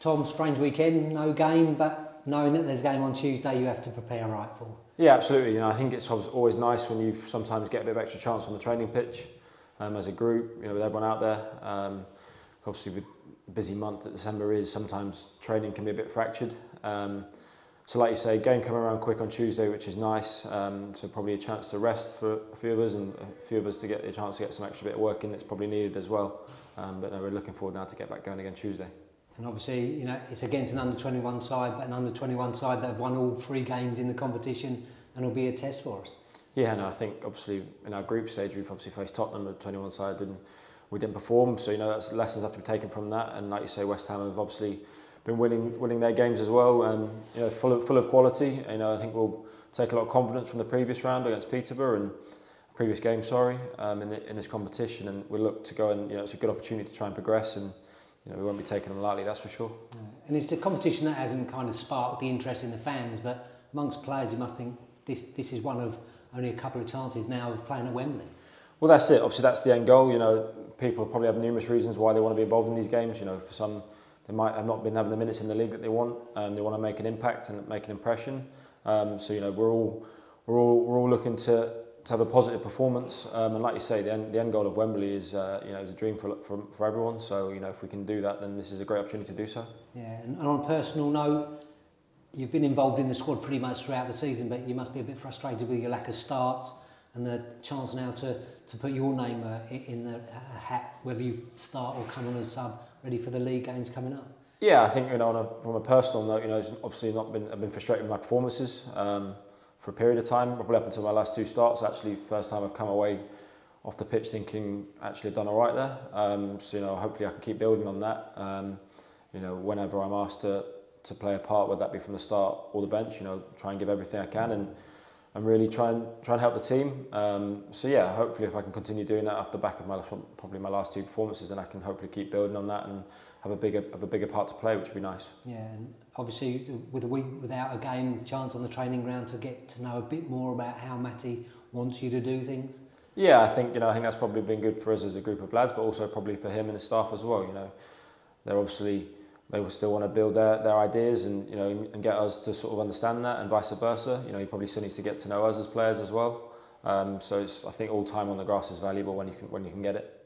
Tom, strange weekend, no game, but knowing that there's a game on Tuesday, you have to prepare right for. Yeah, absolutely. You know, I think it's always nice when you sometimes get a bit of extra chance on the training pitch um, as a group. You know, with everyone out there. Um, obviously, with the busy month that December is, sometimes training can be a bit fractured. Um, so, like you say, game coming around quick on Tuesday, which is nice. Um, so probably a chance to rest for a few of us and a few of us to get the chance to get some extra bit of work in that's probably needed as well. Um, but no, we're looking forward now to get back going again Tuesday. And obviously, you know, it's against an under 21 side, but an under 21 side that have won all three games in the competition and will be a test for us. Yeah, no, I think obviously in our group stage we've obviously faced Tottenham at 21 side and we didn't perform, so you know that's lessons have to be taken from that. And like you say, West Ham have obviously been winning winning their games as well, and you know full of, full of quality. You know, I think we'll take a lot of confidence from the previous round against Peterborough and previous game, sorry, um, in, the, in this competition, and we look to go and you know it's a good opportunity to try and progress and. You know, we won't be taking them lightly, that's for sure. Yeah. And it's a competition that hasn't kind of sparked the interest in the fans, but amongst players, you must think this this is one of only a couple of chances now of playing at Wembley. Well, that's it. Obviously, that's the end goal. You know, people probably have numerous reasons why they want to be involved in these games. You know, for some, they might have not been having the minutes in the league that they want, and they want to make an impact and make an impression. Um, so, you know, we're all we're all we're all looking to to have a positive performance. Um, and like you say, the end, the end goal of Wembley is uh, you know is a dream for, for for everyone. So, you know, if we can do that, then this is a great opportunity to do so. Yeah, and on a personal note, you've been involved in the squad pretty much throughout the season, but you must be a bit frustrated with your lack of starts and the chance now to, to put your name uh, in the hat, whether you start or come on as sub, ready for the league games coming up. Yeah, I think you know, a, from a personal note, you know, it's obviously not been I've been frustrated with my performances um, for a period of time, probably up until my last two starts. Actually, first time I've come away off the pitch thinking actually done all right there. Um, so you know, hopefully I can keep building on that. Um, you know, whenever I'm asked to to play a part, whether that be from the start or the bench, you know, try and give everything I can and and really try and try and help the team. Um, so yeah, hopefully if I can continue doing that off the back of my probably my last two performances, then I can hopefully keep building on that and have a bigger have a bigger part to play, which would be nice. Yeah, and obviously with a week without a game, chance on the training ground to get to know a bit more about how Matty wants you to do things. Yeah, I think you know I think that's probably been good for us as a group of lads, but also probably for him and his staff as well. You know, they're obviously they will still want to build their, their ideas and you know and get us to sort of understand that and vice versa. You know, he probably still needs to get to know us as players as well. Um, so it's, I think all time on the grass is valuable when you can when you can get it.